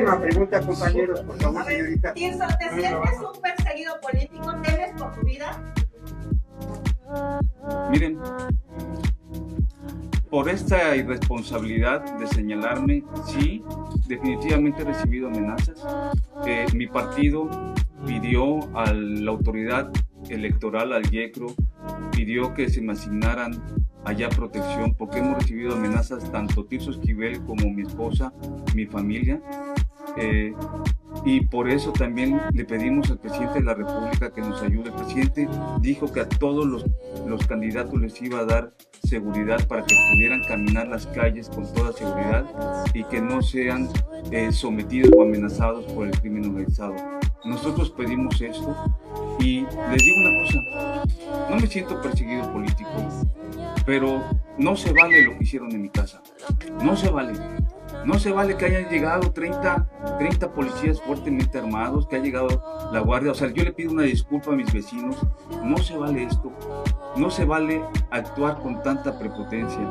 última pregunta, compañeros, por favor, A ver, señorita. Tirso, ¿te sientes un perseguido político? ¿Temes por tu vida? Miren, por esta irresponsabilidad de señalarme, sí, definitivamente he recibido amenazas. Eh, mi partido pidió a la autoridad electoral, al IECRO, pidió que se me asignaran allá protección porque hemos recibido amenazas tanto Tirso Esquivel como mi esposa, mi familia. Eh, y por eso también le pedimos al presidente de la República que nos ayude. El presidente dijo que a todos los, los candidatos les iba a dar seguridad para que pudieran caminar las calles con toda seguridad y que no sean eh, sometidos o amenazados por el crimen organizado. Nosotros pedimos esto y les digo una cosa, no me siento perseguido político, pero no se vale lo que hicieron en mi casa, no se vale. No se vale que hayan llegado 30, 30 policías fuertemente armados, que ha llegado la guardia. O sea, yo le pido una disculpa a mis vecinos. No se vale esto. No se vale actuar con tanta prepotencia.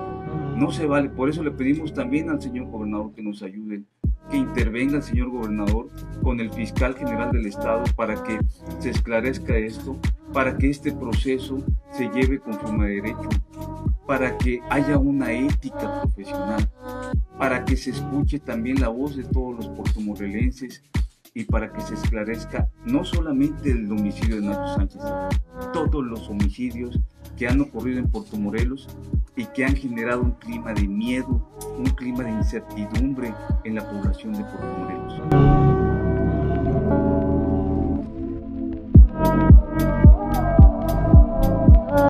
No se vale. Por eso le pedimos también al señor gobernador que nos ayude, que intervenga el señor gobernador con el fiscal general del estado para que se esclarezca esto, para que este proceso se lleve conforme a derecho, para que haya una ética profesional para que se escuche también la voz de todos los portomorelenses y para que se esclarezca no solamente el homicidio de Nacho Sánchez, todos los homicidios que han ocurrido en Puerto Morelos y que han generado un clima de miedo, un clima de incertidumbre en la población de Puerto Morelos.